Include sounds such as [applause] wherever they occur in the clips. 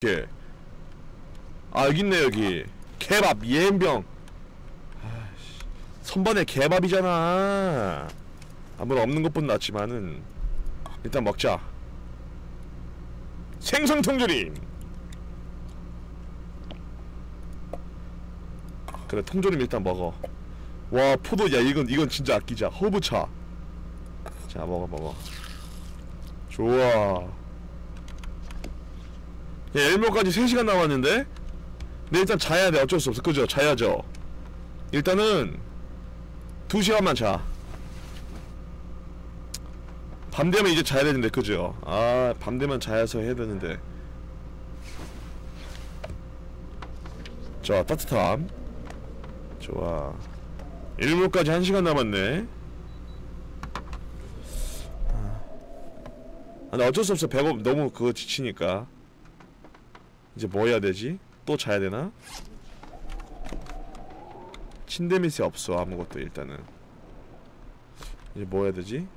게. 아 여기 있네 여기. 케밥 예행병. 아이씨, 선반에 케밥이잖아. 아무런 없는 것보다 낫지만은 일단 먹자. 생선 통조림. 그래 통조림 일단 먹어. 와 포도 야 이건 이건 진짜 아끼자. 허브차. 자 먹어 먹어. 좋아 야 엘모까지 3시간 남았는데? 근데 일단 자야 돼. 어쩔 수 없어. 그죠? 자야죠. 일단은 2시간만 자. 밤 되면 이제 자야 되는데 그죠? 아 밤 되면 자야서 해야 되는데. 자 따뜻함. 좋아. 일몰까지 1시간 남았네. 아. 근데 어쩔 수 없어. 배고 너무 그거 지치니까 이제 뭐 해야 되지? 또 자야 되나? 침대 밑에 없어 아무것도 일단은 이제 뭐 해야 되지?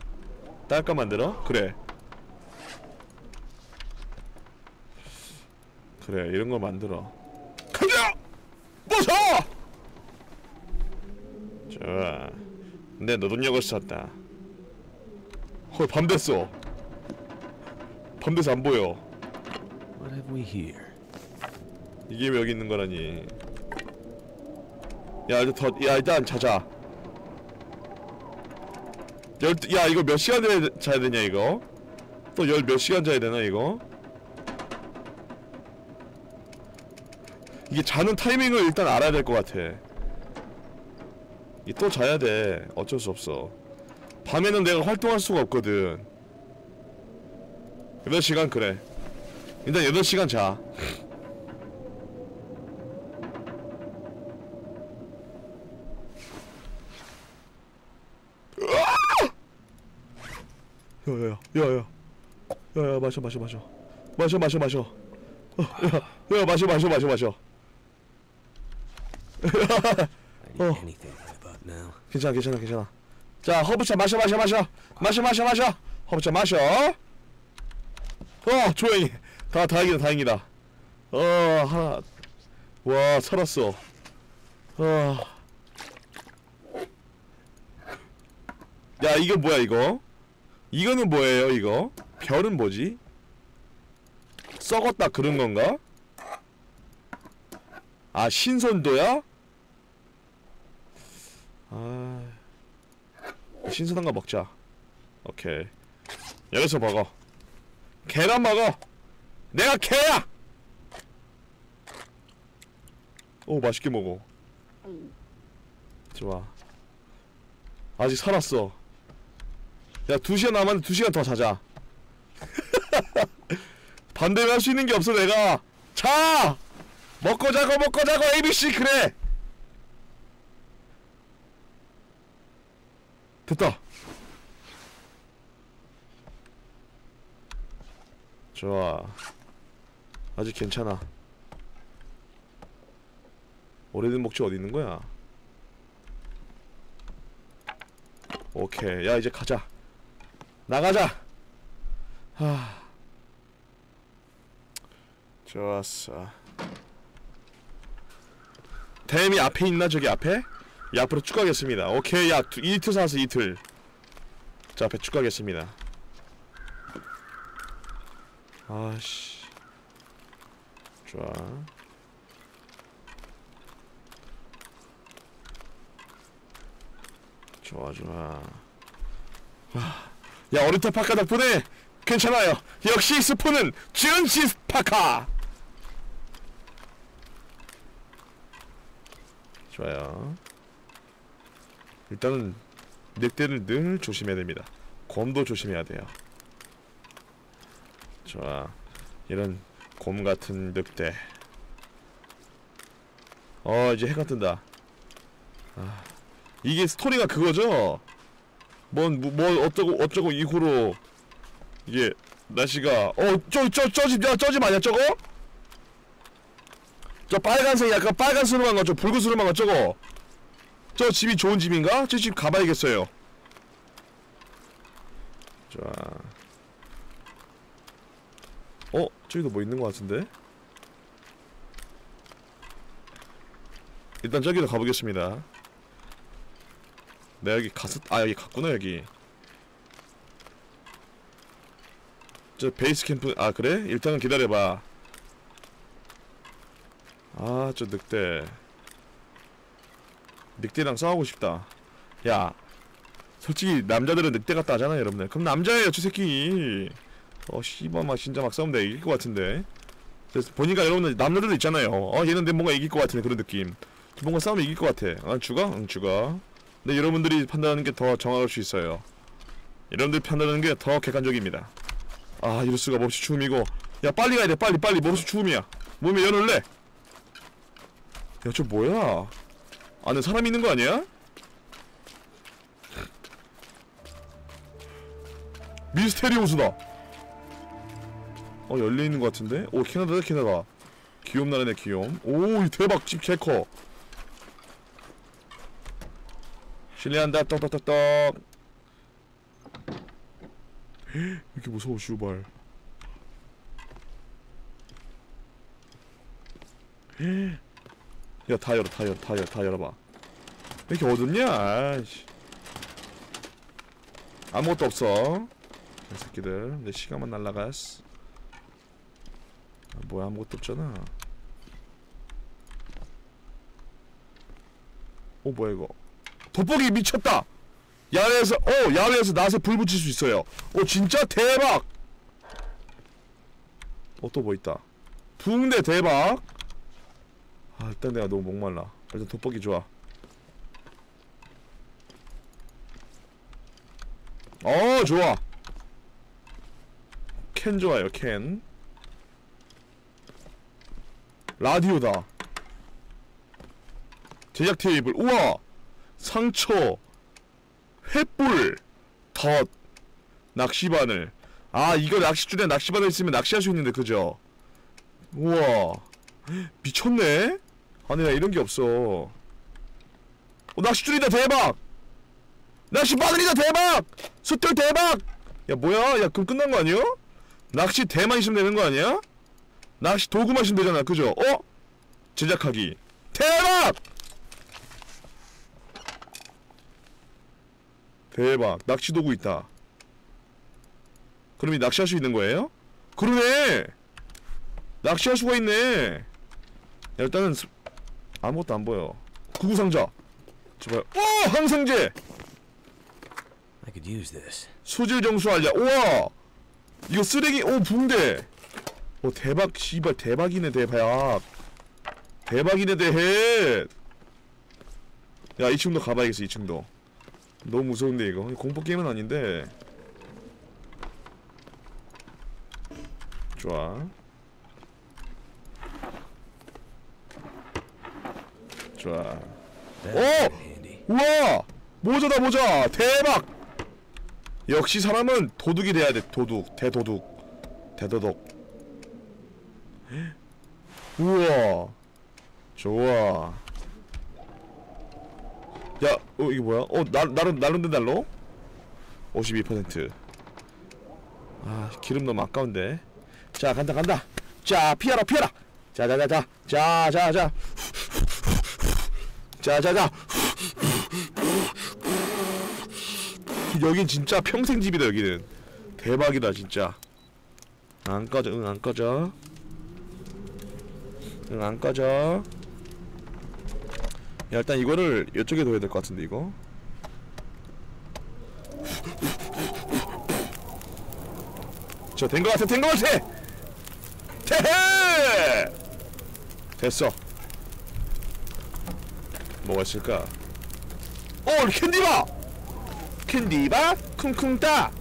딸까 만들어? 그래 그래 이런 거 만들어 가자! 벗어! 좋아 내 노동력을 썼다 헐 밤 됐어 밤 돼서 안 보여 What have we here? 이게 왜 여기 있는 거라니? 야 일단 더, 야 일단 자자. 열, 야 이거 몇 시간 자- 자야 되냐 이거? 또 열 몇 시간 자야 되나 이거? 이게 자는 타이밍을 일단 알아야 될 것 같아. 이또 자야 돼. 어쩔 수 없어. 밤에는 내가 활동할 수가 없거든. 8시간 그래. 일단 8시간 자 야야야. 야야 야야 마셔 마셔 마셔. 마셔 마셔 마셔. 어, 야, 야 마셔 마셔 마셔 마셔. Now. 괜찮아 괜찮아 괜찮아. 자 허브차 마셔 마셔 마셔. 마셔 마셔 마셔. 허브차 마셔. 어 조용히. 다 다행이다 다행이다. 어 하나. 와 살았어. 어야 이거 뭐야 이거 이거는 뭐예요 이거 별은 뭐지 썩었다 그런 건가 아 신선도야 아 신선한 거 먹자. 오케이. 여기서 먹어. 계란 먹어. 내가 개야. 오 맛있게 먹어. 좋아. 아직 살았어. 야, 두 시간 남았는데 두 시간 더 자자. [laughs] 반대로 할 수 있는 게 없어, 내가. 자! 먹고 자고 먹고 자고 ABC 그래! 됐다. 좋아. 아직 괜찮아. 오래된 목줄 어디 있는 거야? 오케이. 야, 이제 가자. 나가자. 하. 좋았어. 댐이 앞에 있나 저기 앞에? 이 앞으로 쭉 가겠습니다. 오케이, 야, 두, 이틀 사서 이틀. 자, 앞에 쭉 가겠습니다. 아씨. 좋아. 좋아, 좋아. 와. 야, 어리터 파카 덕분에 괜찮아요. 역시 스포는 준시 파카! 좋아요. 일단은 늑대를 늘 조심해야 됩니다. 곰도 조심해야 돼요. 좋아. 이런 곰 같은 늑대. 어 이제 해가 뜬다. 아, 이게 스토리가 그거죠? 뭐, 뭐 어쩌고 어쩌고 이후로 이게 날씨가 어저저저집야 저지 아니야 저거? 저 빨간색 약간 빨간 수로만 거저 붉은 수로만 거 저거 저 집이 좋은 집인가? 저 집 가봐야겠어요. 자, 어 저기도 뭐 있는 거 같은데? 일단 저기로 가보겠습니다. 내가 여기 갔었.. 아 여기 갔구나 여기. 저 베이스 캠프 아 그래? 일단은 기다려봐. 아 저 늑대. 늑대랑 싸우고 싶다. 야 솔직히 남자들은 늑대 같다 하잖아요 여러분들. 그럼 남자예요 저 새끼. 어 씨발 막 진짜 막 싸우면 내가 이길 것 같은데. 그래서 보니까 여러분들 남자들도 있잖아요. 어 얘는 내 뭔가 이길 것 같은 그런 느낌. 뭔가 싸우면 이길 것 같아. 아 죽어? 응 죽어 근데 여러분들이 판단하는 게 더 정확할 수 있어요. 여러분들이 판단하는 게 더 객관적입니다. 아 이럴 수가 몹시 죽음이고. 야 빨리 가야 돼 빨리 빨리. 몹시 죽음이야. 몸에 연을래? 야저 뭐야? 안에 사람 있는 거 아니야? 미스테리오스다. 어 열려있는 것 같은데? 오 캐나다다 캐나다. 귀염 나라네 귀염 오 대박 집 개커 실례한다. 떡떡떡떡 [gasps] 이렇게 무서워 슈발. [gasps] 야다 열어 다 열어 다 열어 다 열어봐. 왜 이렇게 어둡냐? 아이씨. 아무것도 없어. 이 새끼들 내 시간만 날라갔어 아, 뭐야 아무것도 없잖아. 어 뭐야 이거 돋보기 미쳤다. 야외에서 어 야외에서 낫에 불 붙일 수 있어요. 어 진짜 대박! 어또 뭐 있다. 붕대 대박! 아 일단 내가 너무 목말라. 일단 돋보기 좋아. 어 좋아. 캔 좋아요 캔. 라디오다. 제작 테이블 우와 상처 횃불 덫 낚시바늘 아 이거 낚시줄에 낚시바늘 있으면 낚시할 수 있는데 그죠 우와 미쳤네 아니 나 이런 게 없어 어 낚시줄이다 대박 낚시바늘이다 대박 숫돌 대박 야 뭐야 야 그럼 끝난 거 아니야? 낚시 대만 있으면 되는 거 아니야? 낚시 도구만 있으면 되잖아 그죠? 어? 제작하기 대박! 대박 낚시 도구 있다 그럼 이 낚시할 수 있는 거예요? 그러네 낚시할 수가 있네 야, 일단은 스- 아무것도 안 보여 구구상자 제발 오! 항생제 I could use this. 수질 정수 알려. 우와! 이거 쓰레기 오 붕대. 오 대박 씨발 대박이네 대박. 대박이네 대해. 야 2층도 가봐야겠어 2층도. 너무 무서운데 이거 공포 게임은 아닌데. 좋아. 좋아. Handy. 우와! 모자다 모자! 대박! 역시 사람은 도둑이 돼야 돼 도둑 대도둑 대도둑 [gasps] 우와 좋아 야 어, 이게 뭐야? 어 나, 나름 나름대 날로? 52%아 기름 너무 아까운데. 자 간다 간다. 자 피하라 피하라. 자 자 자 자. 자 자 자. 자 자 자. 여긴 진짜 평생 집이다 여기는. 대박이다 진짜. 안 꺼져 응 안 꺼져. 응 안 꺼져 야 일단 이거를 이쪽에 둬야 될 것 같은데 이거? 저 된 것 같아 된 것 같아! 대해 됐어. 뭐가 있을까? 어 캔디바! 캔디바? 쿵쿵따!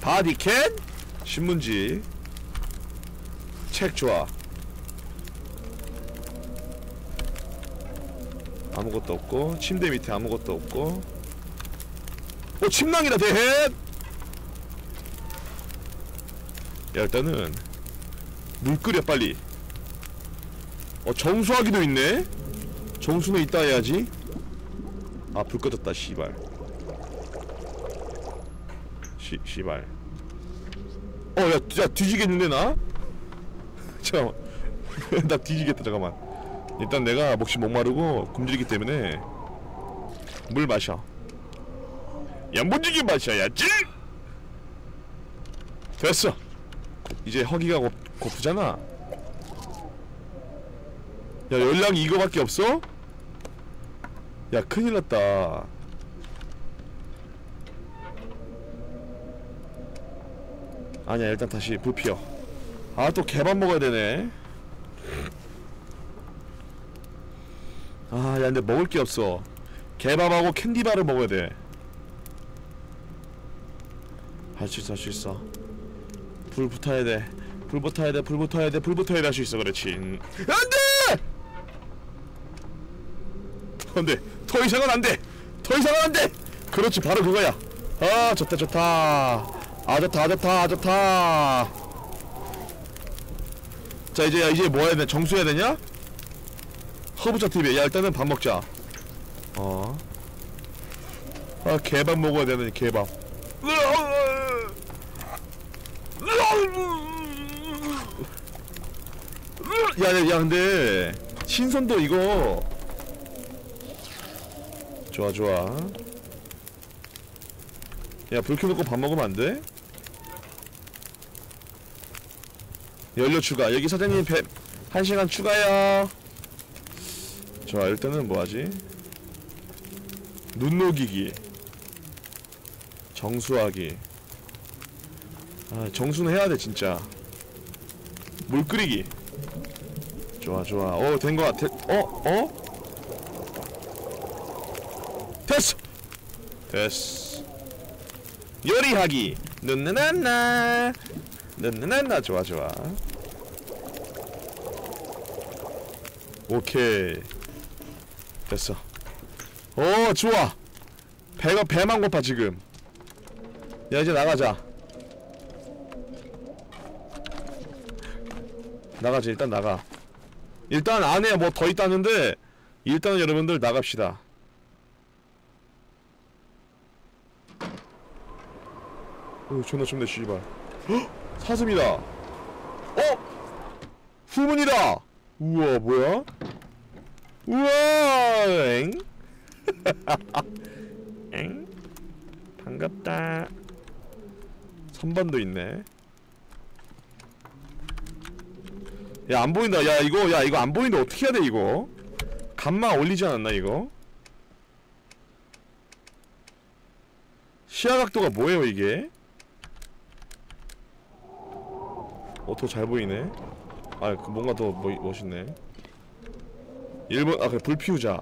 바디캔? 신문지. 책 좋아 아무것도 없고 침대 밑에 아무것도 없고. 오 침낭이다 대헷 야 일단은 물 끓여 빨리. 어 정수하기도 있네? 정수는 이따 해야지. 아 불 꺼졌다 씨발. 시, 씨발. 어야 야, 뒤지겠는데 나? [laughs] 잠깐만. [laughs] 나 뒤지겠다 잠깐만 일단 내가 몫이 목마르고 굶주리기 때문에 물 마셔. 야무지게 마셔야지! 됐어. 이제 허기가 고, 고프잖아. 야 연락이 이거밖에 없어? 야 큰일 났다. 아니야 일단 다시 불 피워. 아또 개밥 먹어야 되네 아야 근데 먹을 게 없어. 개밥하고 캔디바를 먹어야 돼 할 수 있어 할 수 있어. 불 붙어야 돼 불 붙어야 돼 불 붙어야 돼 불 붙어야 돼 할 수 있어 그렇지. 음. 안돼! 안돼. 더 이상은 안돼. 더 이상은 안돼. 그렇지 바로 그거야. 아 좋다 좋다. 아 좋다 아 좋다 아 좋다. 자 이제 야 이제 뭐 해야 돼? 정수 해야 되냐 허브차 TV. 야 일단은 밥 먹자. 어. 아 개밥 먹어야 되는 개밥. 야 야 야, 근데 신선도 이거. 좋아 좋아. 야 불 켜놓고 밥 먹으면 안 돼? 연료 추가. 여기 사장님 배, 한 시간 추가요 좋아 일단은 뭐하지? 눈 녹이기. 정수하기. 아 정수는 해야돼 진짜. 물 끓이기. 좋아 좋아. 어 된 거 같아. 어? 어? 됐어! 됐어. 요리하기. 눈누난나. 눈누난나. 좋아 좋아. 오케이 됐어. 오 좋아. 배가 배만 고파 지금. 야 이제 나가자. 나가지 일단 나가. 일단 안에 뭐 더 있다는데 일단은 여러분들 나갑시다. 오 존나 춥네 씨발. 헉! 사슴이다. 어? 후문이다. 우와 뭐야? 우와 엥? [laughs] 엥? 반갑다. 선반도 있네. 야 안 보인다. 야 이거 야 이거 안 보이는데 어떻게 해야 돼 이거? 감마 올리지 않았나 이거? 시야 각도가 뭐예요 이게? 어 더 잘 보이네. 아그 뭔가 더 뭐, 멋있네 1번 아 그래 불 피우자.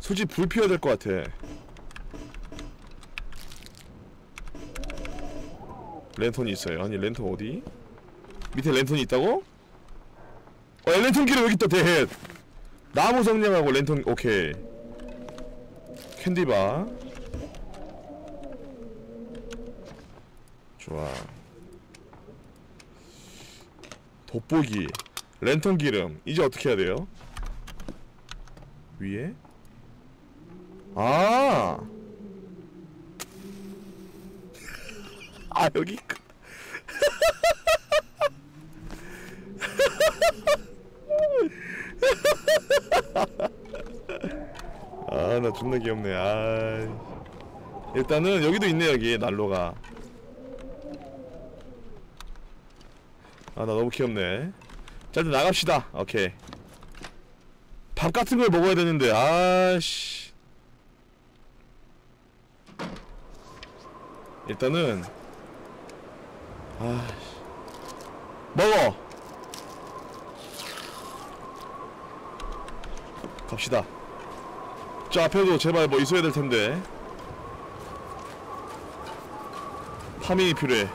솔직히 불 피워야 될 것 같아. 랜턴이 있어요. 아니 랜턴 어디? 밑에 랜턴이 있다고? 어 랜턴 길은 여기 있다 대헷. 나무 성냥하고 랜턴 오케이. 캔디바. 좋아. 돋보기. 랜턴 기름. 이제 어떻게 해야 돼요? 위에? 아! 아 여기 있구- 아, 나 존나 귀엽네. 아. 일단은 여기도 있네 여기 난로가. 아, 나 너무 귀엽네. 자, 일단 나갑시다. 오케이. 밥 같은 걸 먹어야 되는데. 아씨. 일단은 아씨. 먹어. 갑시다. 저 앞에도 제발 뭐 있어야 될 텐데. 파밍이 필요해.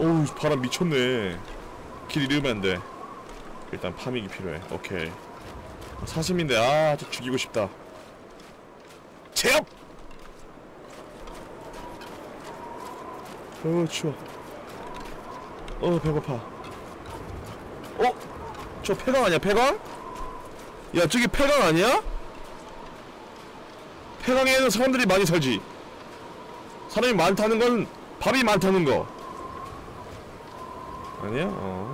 어우 바람 미쳤네. 길 잃으면 안 돼. 일단 파밍이 필요해. 오케이. 사슴인데 아, 저 죽이고 싶다. 제압! 어 추워. 어 배고파. 어? 저 폐광 아니야 폐광? 야 저기 폐광 아니야? 폐광에는 사람들이 많이 살지 사람이 많다는 건 밥이 많다는 거 아니야? 어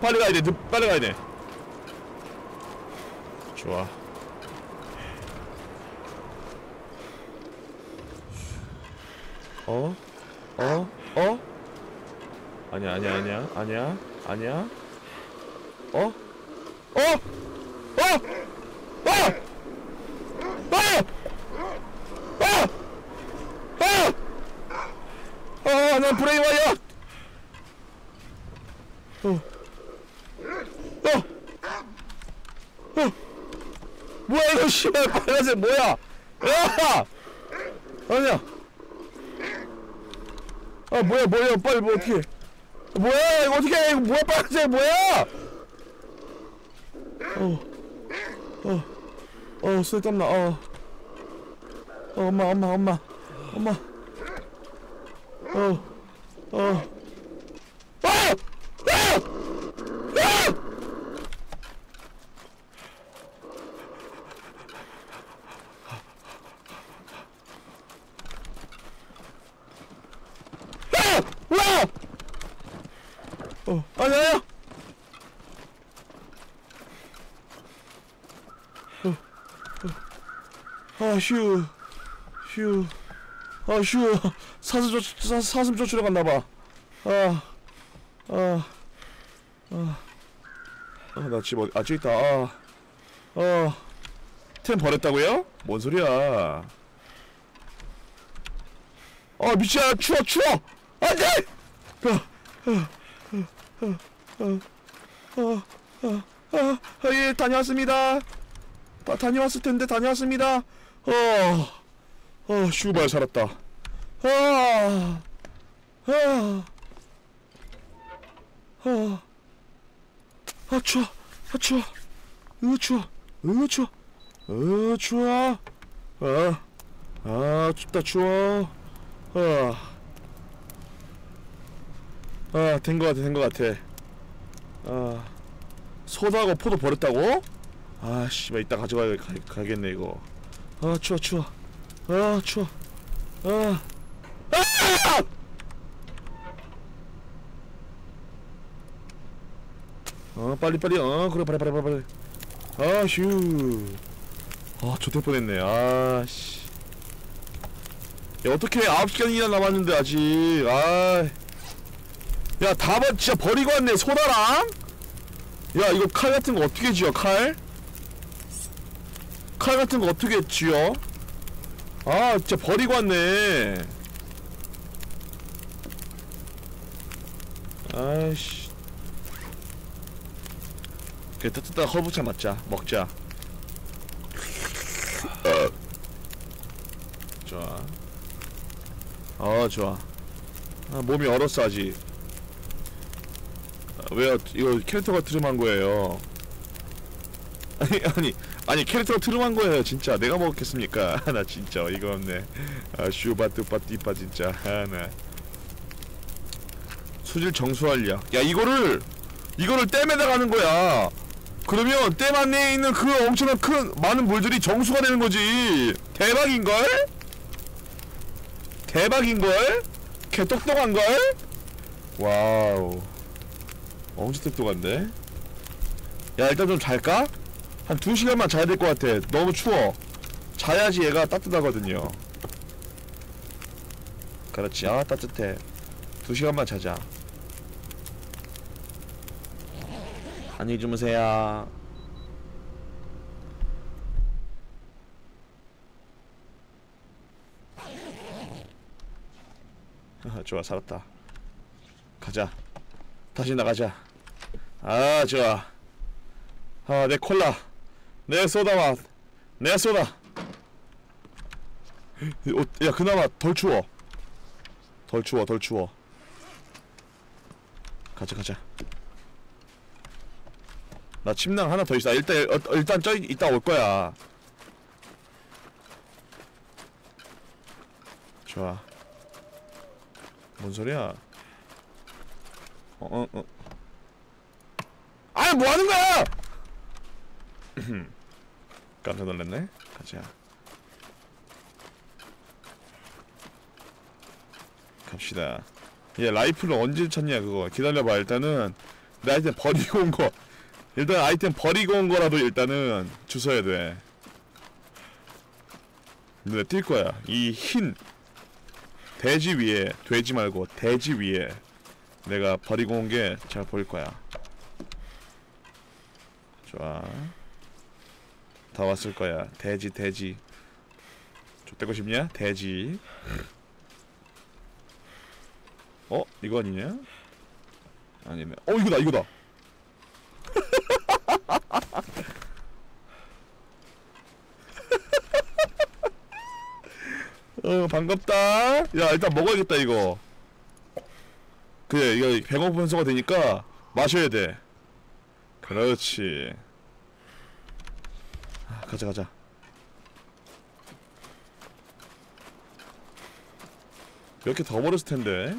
빨리 가야 돼. 빨리 가야 돼. 좋아. 어? 어? 어? 아니야, 아니야, 아니야. 아니야. 아니야. 어? 어? 어? 어! 어! 어! 어! 어! 어 난 브레이와이어! 어. 뭐야 이거 씨발 빨간색 뭐야? 야! 아니야. 아 뭐야 뭐야 빨리 뭐 어떻게 뭐야 이거 어떻게 해? 이거 뭐야 빨간색 뭐야? 어어어 손에 땀나 어. 어 엄마 엄마 엄마. 엄마. 어어. 어. 아! 아! 아! 아! 와! 어, 아니야! 어, 어. 아, 휴. 휴. 아, 휴. 사슴 쫓, 사, 사슴 쫓으러 갔나봐. 아, 아, 아. 아, 나 지금, 어디- 아, 저기 있다. 아, 어. 템 버렸다고요? 뭔 소리야. 어 미치야 추워 추워 안돼 어어어어어예 다녀왔습니다 다, 다녀왔을 텐데 다녀왔습니다 어 어 슈발 살았다 아 아 아, 아 추워 아 추워 으 추워 으 추워 으 추워 아, 아 춥다 추워 아, 아, 된 거 같아, 된 거 같아. 아, 소다하고 포도 버렸다고? 아, 씨발, 이따 가져가, 가, 가겠네, 이거. 아, 추워, 추워. 아, 추워. 아, 아! 어, 빨리, 빨리, 어, 그래, 빨리, 빨리, 빨리, 빨리. 아, 휴. 아, 좋될 뻔했네, 아, 씨. 야 어떻게 9시간이나 남았는데 아직 아. 야 다번 진짜 버리고 왔네 소다랑 야 이거 칼 같은 거 어떻게 지어 칼? 칼 같은 거 어떻게 지어? 아 진짜 버리고 왔네. 아이씨. 그래 뜨뜻한 허브차 맞자. 먹자. 좋아. 어 좋아. 아, 몸이 얼었어 아직. 아, 왜요? 이거 캐릭터가 트름한 거예요. 아니 아니 아니 캐릭터가 트름한 거예요 진짜 내가 먹었겠습니까 [laughs] 나 진짜 이거 없네 아 슈바뚜빠띠빠 진짜 아나 수질 정수활약 야 이거를 이거를 댐에다 가는 거야 그러면 댐 안에 있는 그 엄청난 큰 많은 물들이 정수가 되는 거지 대박인걸? 대박인걸? 개 똑똑한걸? 와우 엄청 똑똑한데? 야 일단 좀 잘까? 한 2시간만 자야 될 것 같아. 너무 추워. 자야지 얘가 따뜻하거든요. 그렇지. 아 따뜻해. 2시간만 자자. 안녕히 주무세요. 아, [laughs] 좋아 살았다. 가자. 다시 나가자. 아 좋아. 아내 콜라 내 쏘다 맛내 쏘다 야 그나마 덜 추워. 덜 추워 덜 추워. 가자 가자. 나 침낭 하나 더 있어. 아, 일단 어, 일단 저 이따 올 거야. 좋아. 뭔 소리야? 어어어. 어, 어. 어. 아뭐 하는 거야! [clears throat] 깜짝 놀랐네. 가자. 갑시다. 얘 라이플을 언제 찾냐 그거. 기다려봐. 일단은 내 아이템 버리고 온 거. 일단 아이템 버리고 온 거라도 일단은 주워야 돼. 눈에 띌 거야. 이 흰 돼지 위에 돼지 말고 돼지 위에 내가 버리고 온 게 잘 보일 거야. 좋아. 다 왔을 거야. 돼지 돼지. 좆되고 싶냐? 돼지. 어? 이거 아니냐? 아니네. 어 이거다 이거다. [laughs] 어 반갑다. 야 일단 먹어야겠다 이거. 그래 이거 배고픈 소가 되니까 마셔야 돼. 그렇지. 아, 가자 가자. 몇 개 더 버렸을 텐데.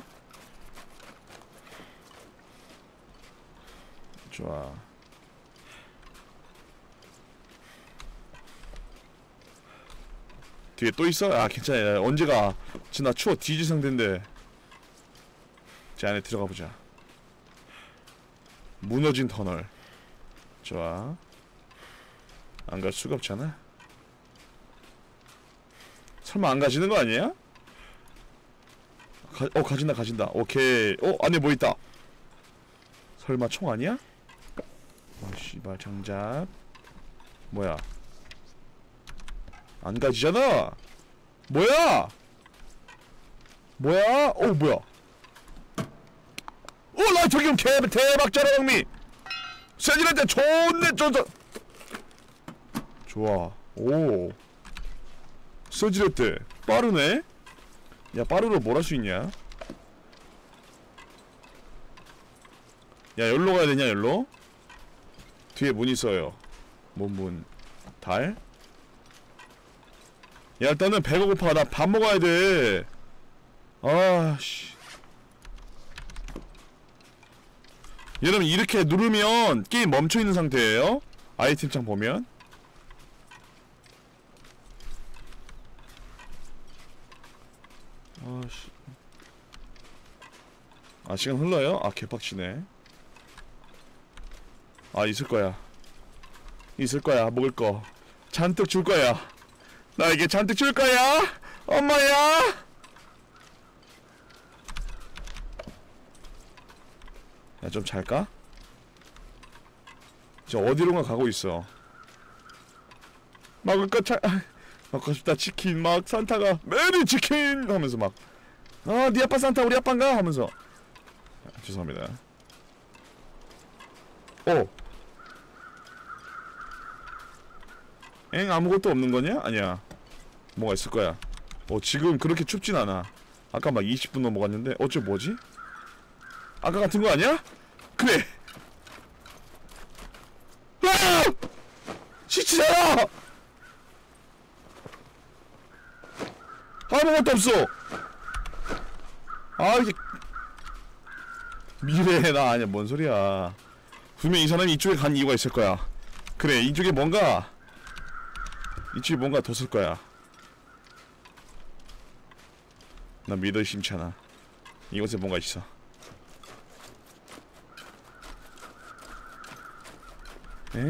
좋아. 뒤에 또 있어? 아 괜찮아. 야, 언제 가? 지금 나 추워 뒤질 상태인데. 제 안에 들어가 보자. 무너진 터널. 좋아. 안 갈 수가 없잖아. 설마 안 가지는 거 아니야? 가, 어 가진다 가진다. 오케이. 어 안에 뭐 있다. 설마 총 아니야? 어 씨발 장작. 뭐야? 안 가지잖아. 뭐야? 뭐야? 어 뭐야? 어나 저기 개 대박 짜라 형미. 세진한테 좋네 저저. 좋아. 오. 서지랬대. 빠르네. 야 빠르로 뭘 할 수 있냐? 야 열로 가야 되냐 열로? 뒤에 문 있어요. 뭔 문? 달? 야 일단은 배가 고파 나 밥 먹어야 돼 아씨 여러분 이렇게 누르면 게임 멈춰있는 상태예요 아이템창 보면 아씨 아 시간 흘러요? 아 개빡치네. 아 있을 거야. 있을 거야. 먹을 거. 잔뜩 줄 거야. 나에게 잔뜩 줄 거야? 엄마야! 야 좀 잘까? 저 어디론가 가고 있어. 먹을 거 차... [laughs] 먹고 싶다 치킨. 막 산타가 메리 치킨! 하면서 막아네 아빠 산타 우리 아빠인가? 하면서 아, 죄송합니다 오엥 아무것도 없는 거냐? 아니야 뭐가 있을 거야 어 지금 그렇게 춥진 않아 아까 막 20분 넘어갔는데 어째 뭐지? 아까 같은 거 아니야? 그래 아! 시치잖아 아무것도 없어 아 이게 미래 나 아니야 뭔 소리야. 분명 이 사람이 이쪽에 간 이유가 있을 거야. 그래 이쪽에 뭔가 이쪽에 뭔가 더쓸 거야. 나 믿어 심치 않아. 이곳에 뭔가 있어. 에?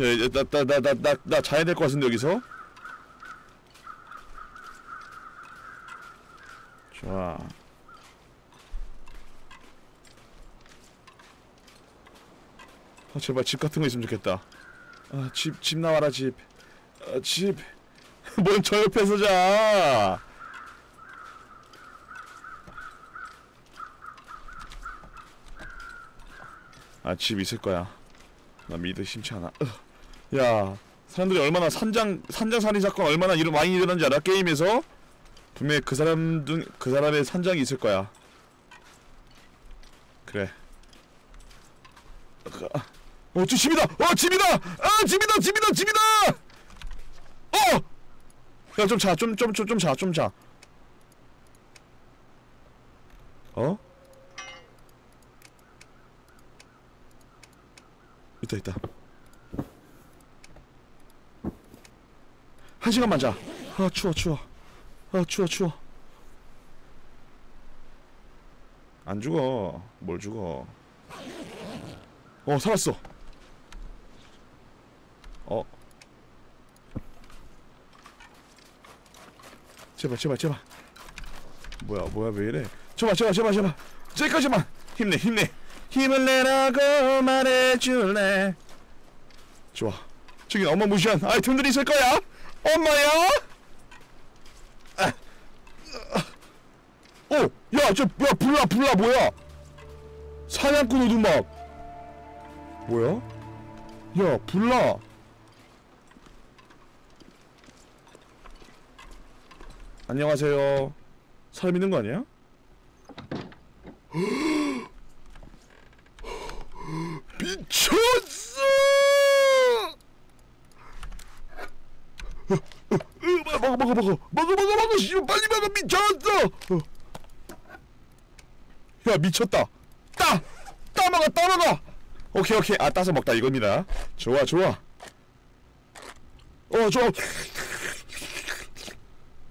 야, 나, 나, 나, 나, 나, 나 자야 될 것 같은데, 여기서? 좋아. 아, 제발 집 같은 거 있으면 좋겠다. 아, 집, 집 나와라, 집. 아, 집. [laughs] 뭔저 옆에서 자! 아, 집 있을 거야. 나 믿어 심치 않아. 으. 야, 사람들이 얼마나 산장 산장살인 사건 얼마나 일 많이 일어난지 알아? 게임에서 분명히 그 사람 중 그 사람의 산장이 있을 거야. 그래. 어, 저 집이다. 어, 집이다. 아, 집이다. 집이다. 집이다. 어, 야 좀 자 좀 좀 좀 좀 자 좀 자. 어? 있다 있다. 한 시간만 자. 아 추워 추워. 아 추워 추워. 안 죽어. 뭘 죽어. 어 살았어. 어. 제발 제발 제발. 뭐야 뭐야 왜 이래? 제발 제발 제발 제발. 저기까지만 힘내 힘내. 힘을 내라고 말해줄래. 좋아. 저기 엄마 무시한 아이템들이 있을 거야. 엄마야. 아. 어, 야, 저, 야, 불나, 불나, 뭐야? 사냥꾼 오두막. 뭐야? 야, 불나. 안녕하세요. 사람 있는 거 아니야? [gasps] 미쳤어! 먹어 먹어 먹어 먹어 먹어 먹어 빨리 먹어 미쳤어! 야 미쳤다 따! 따먹어 따먹어 오케이 오케이 아 따서 먹다 이겁니다 좋아 좋아 어 좋아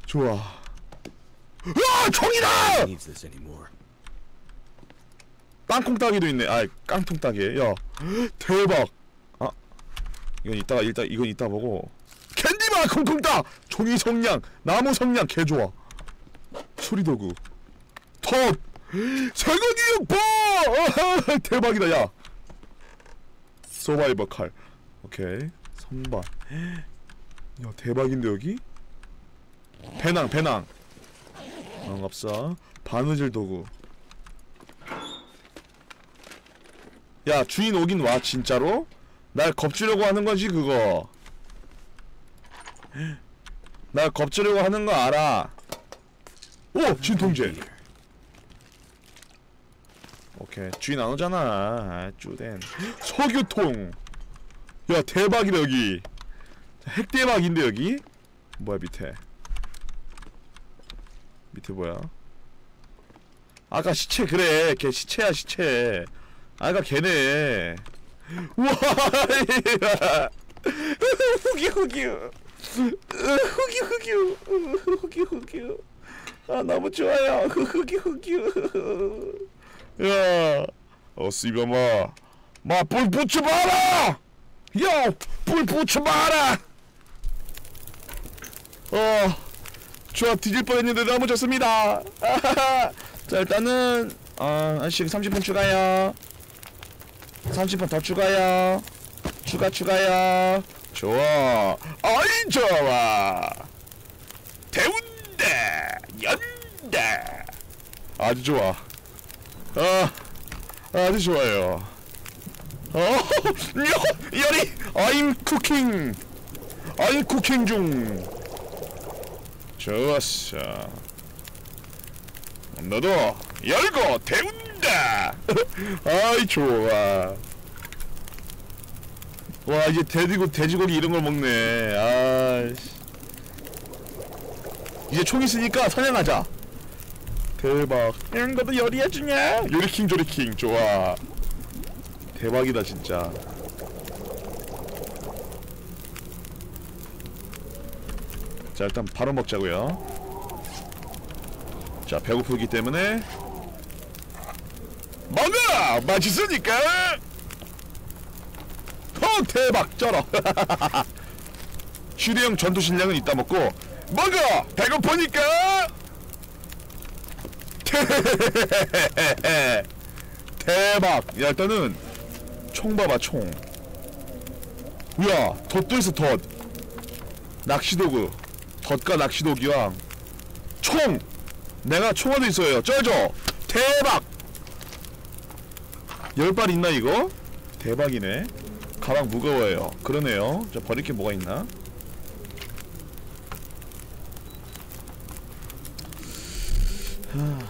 좋아 아 총이다! 땅콩 따기도 있네. 아, 깡통 따기. 야, 대박. 아, 이건 이따가 일단 이건 이따 보고. 캔디바 콩콩 따. 종이 성냥, 나무 성냥 개 좋아. 수리 도구. 톱. 생고기 육포. 아, 대박이다, 야. 서바이버 칼. 오케이. 선반. 야, 대박인데 여기? 배낭, 배낭. 반갑사. 바느질 도구. 야 주인 오긴 와 진짜로? 날 겁주려고 하는 거지 그거 날 겁주려고 하는 거 알아 오! 진통제 오케이 주인 안 오잖아. 아 쭈댄 석유통. 야 대박이다 여기. 핵대박인데 여기? 뭐야 밑에? 밑에 뭐야? 아까 시체 그래. 걔 시체야 시체. 아까 걔네. 우와 [laughs] 후기 후기. 후기 후기. 후기 후기. 아 너무 좋아요. [laughs] 후기 후기 야어 씨발마 마불 붙지 마라 야 불 붙지 마라 어 좋아 뒤질 뻔했는데 너무 좋습니다 [laughs] 자 일단은 어 한씩 30분 추가요 30분 더 추가요. 추가 추가요. 좋아. 아이 좋아. 대운다. 연다. 아주 좋아. 아 아주 좋아요. 어 [laughs] 여, 열이 I'm cooking. I'm cooking 중. 좋았어. 너도 열고 데운다. [laughs] 아이 좋아. 와 이제 돼지고 돼지고기 이런 걸 먹네. 아이씨. 이제 총 있으니까 사냥하자. 대박. 이런 것도 요리해 주냐? 요리킹 조리킹 좋아. 대박이다 진짜. 자 일단 바로 먹자고요. 자 배고프기 때문에 먹어! 맛있으니까! 어 대박 쩔어 [laughs] 휴대용 전투식량은 이따 먹고 먹어! 배고프니까! [laughs] 대박! 야 일단은 총 봐봐 총 우야 덧도 있어 덧 낚시도구 덧과 낚시도기랑 총! 내가 총알도 있어요 쩔죠? 대박! 열발 있나 이거? 대박이네. 가방 무거워요. 그러네요. 저 버릴 게 뭐가 있나? 하...